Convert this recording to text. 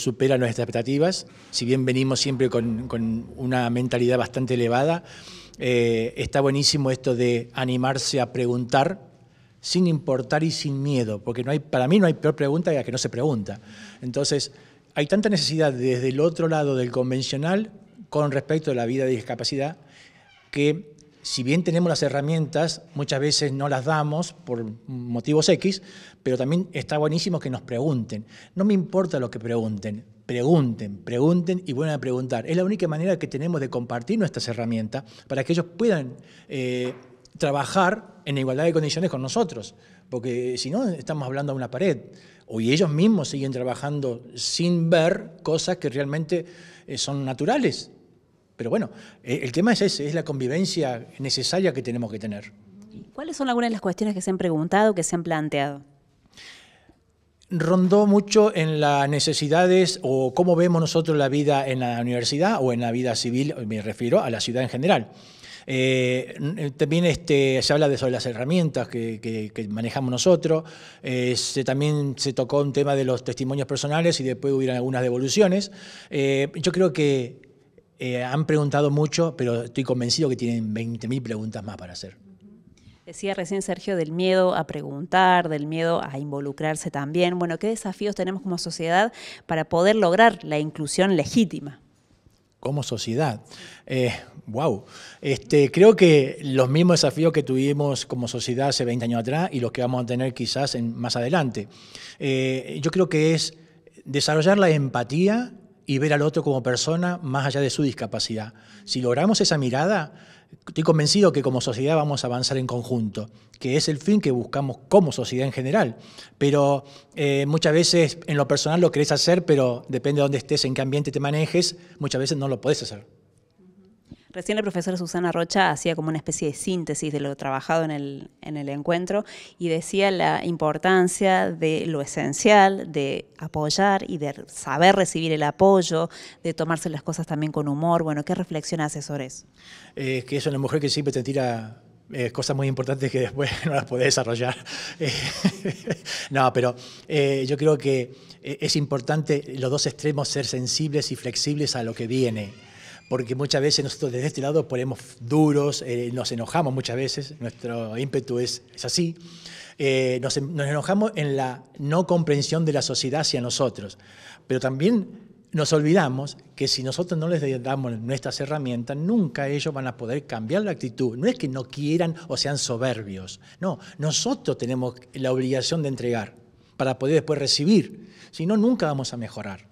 supera nuestras expectativas, si bien venimos siempre con, una mentalidad bastante elevada, eh, está buenísimo esto de animarse a preguntar sin importar y sin miedo, porque no hay, para mí no hay peor pregunta que la que no se pregunta. Entonces, hay tanta necesidad desde el otro lado del convencional con respecto a la vida de discapacidad que si bien tenemos las herramientas, muchas veces no las damos por motivos X, pero también está buenísimo que nos pregunten. No me importa lo que pregunten, pregunten, pregunten y vuelvan a preguntar. Es la única manera que tenemos de compartir nuestras herramientas para que ellos puedan eh, trabajar en igualdad de condiciones con nosotros, porque si no estamos hablando a una pared. O ellos mismos siguen trabajando sin ver cosas que realmente eh, son naturales pero bueno, eh, el tema es ese, es la convivencia necesaria que tenemos que tener. ¿Cuáles son algunas de las cuestiones que se han preguntado, que se han planteado? Rondó mucho en las necesidades o cómo vemos nosotros la vida en la universidad o en la vida civil, me refiero a la ciudad en general. Eh, también este, se habla de sobre las herramientas que, manejamos nosotros. Eh, también se tocó un tema de los testimonios personales y después hubieron algunas devoluciones. yo creo que eh, han preguntado mucho, pero estoy convencido que tienen 20.000 preguntas más para hacer. Decía recién Sergio del miedo a preguntar, del miedo a involucrarse también. Bueno, ¿qué desafíos tenemos como sociedad para poder lograr la inclusión legítima? Como sociedad. wow. Eh, este, creo que los mismos desafíos que tuvimos como sociedad hace 20 años atrás y los que vamos a tener quizás en, más adelante. Eh, yo creo que es desarrollar la empatía y ver al otro como persona más allá de su discapacidad. Si logramos esa mirada, estoy convencido que como sociedad vamos a avanzar en conjunto, que es el fin que buscamos como sociedad en general. Pero eh, muchas veces en lo personal lo querés hacer, pero depende de dónde estés, en qué ambiente te manejes, muchas veces no lo podés hacer. Recién la profesora Susana Rocha hacía como una especie de síntesis de lo trabajado en el, en el encuentro y decía la importancia de lo esencial, de apoyar y de saber recibir el apoyo, de tomarse las cosas también con humor. Bueno, ¿qué reflexión hace sobre eso? Es que es una mujer que siempre te tira eh, cosas muy importantes que después no las podés desarrollar. no, pero eh, yo creo que eh, es importante los dos extremos ser sensibles y flexibles a lo que viene porque muchas veces nosotros desde este lado ponemos duros, eh, nos enojamos muchas veces, nuestro ímpetu es, así, eh, nos, enojamos en la no comprensión de la sociedad hacia nosotros, pero también nos olvidamos que si nosotros no les damos nuestras herramientas, nunca ellos van a poder cambiar la actitud. No es que no quieran o sean soberbios, no, nosotros tenemos la obligación de entregar para poder después recibir, si no, nunca vamos a mejorar.